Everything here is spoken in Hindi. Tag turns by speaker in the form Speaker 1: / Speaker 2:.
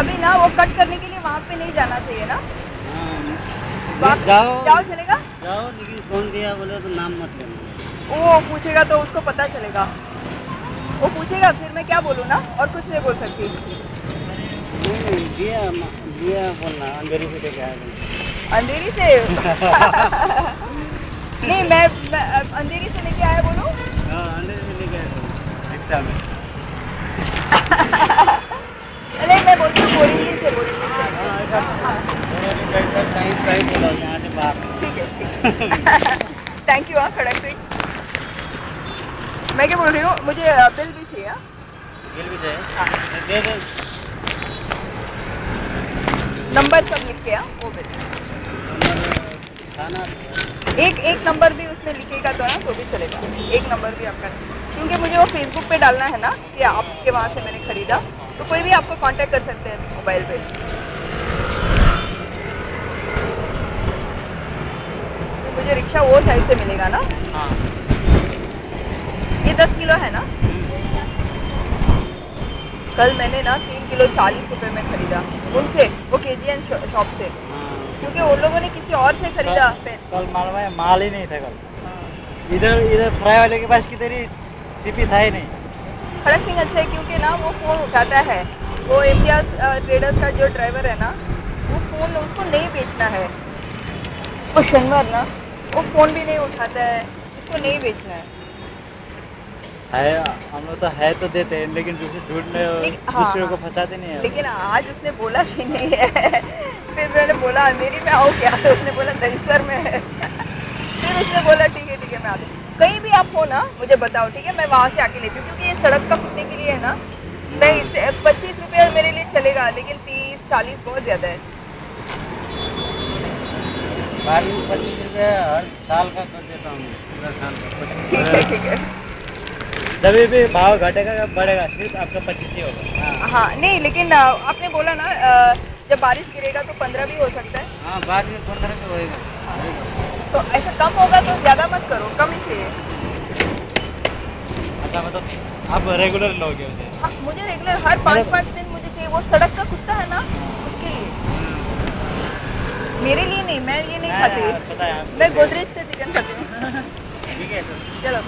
Speaker 1: अभी ना वो कट करने के लिए वहाँ पे नहीं जाना चाहिए ना?
Speaker 2: हाँ, जाओ।
Speaker 1: जाओ चलेगा?
Speaker 2: जाओ लेकिन कौन दिया बोले तो नाम मत लेना।
Speaker 1: वो पूछेगा तो उसको पता चलेगा। वो पूछेगा फिर मैं क्या बोलूँ ना? और कुछ नहीं बोल सकती।
Speaker 2: नहीं नहीं दिया दिया बोलना अंधेरी से
Speaker 1: अंधेरी से? नहीं मैं, मैं अंधेरी से लेके आया बोलूँ?
Speaker 2: हाँ अंधेरी से लेके आया था रिक्शा में
Speaker 1: नहीं मैं बोलती हूँ बोरीवली से बोरीवली से लेके
Speaker 2: हाँ ऐसा बोलो कैसा कहीं कहीं बोला यहाँ से बाहर
Speaker 1: ठीक है थैंक यू हाँ खड़क सिंह मैं क्या बोल रही हूँ? मुझे बिल भी चाहिए हाँ?
Speaker 2: बिल भी चाहिए?
Speaker 1: हाँ।
Speaker 2: दे दे।
Speaker 1: नंबर सब लिख के हाँ वो बिल। एक एक नंबर भी उसमें लिखेगा तो ना तो भी चलेगा। एक नंबर भी आपका। क्योंकि मुझे वो फेसबुक पे डालना है ना कि आपके वहाँ से मैंने खरीदा तो कोई भी आपको कांटेक्ट कर सकते हैं मोबाइल पे तो मुझे रिक्शा वो साइड से मिलेगा ना?
Speaker 2: हाँ।
Speaker 1: ये दस किलो है ना? कल मैंने ना तीन किलो चालीस रुपए में खरीदा। उनसे वो के जी शॉप से।
Speaker 2: हाँ।
Speaker 1: क्योंकि उन लोगों ने किसी और से खरीदा पेन
Speaker 2: कल माल में माल ही नहीं था कल। इधर इधर फ्राई वाले के पास किधर ही सीपी था ही नहीं।
Speaker 1: खड़क सिंह अच्छा है क्योंकि ना वो फ़ोन उठाता है। वो इम्तियाज़ ट्रेडर्स का जो ड्राइवर है ना वो फ़ोन उसको नहीं बेचना है। वो शनिवार ना वो फ़ोन भी नहीं उठाता है उसको नहीं बेचना है।
Speaker 2: है हम लोग तो है तो देते हैं लेकिन दूसरे झूठ में
Speaker 1: हाँ,
Speaker 2: दूसरे को
Speaker 1: हाँ।
Speaker 2: फंसाते नहीं है।
Speaker 1: लेकिन आज उसने बोला कि नहीं है। फिर मैंने बोला अंधेरी में आओ क्या? तो उसने बोला दहीसर में है फिर उसने बोला ठीक है ठीक है मैं आती हूँ। कहीं भी आप हो ना मुझे बताओ ठीक है? मैं वहाँ से आके लेती हूँ क्योंकि ये सड़क का कुत्ते के लिए है ना। मैं इससे पच्चीस रुपये मेरे लिए चलेगा लेकिन तीस चालीस बहुत ज़्यादा है।
Speaker 2: में पच्चीस रुपये हर साल का कर देता हूँ पूरा साल का
Speaker 1: ठीक है ठीक है
Speaker 2: जब भी भाव घटेगा या बढ़ेगा सिर्फ़ आपका पच्चीस ही होगा। हाँ।
Speaker 1: हाँ नहीं लेकिन आपने बोला ना जब बारिश गिरेगा तो पंद्रह भी हो सकता है।
Speaker 2: हाँ बाद में पंद्रह में होएगा।
Speaker 1: तो ऐसा कम होगा तो ज़्यादा मत करो कम ही चाहिए।
Speaker 2: अच्छा मतलब आप रेगुलर लोगे उसे?
Speaker 1: हाँ मुझे रेगुलर हर पाँच पाँच दिन मुझे चाहिए वो सड़क का कुत्ता है ना मेरे लिए नहीं मैं ये नहीं खाती। मैं गोदरेज का चिकन खाती हूँ।
Speaker 2: ठीक है तो।
Speaker 1: चलो।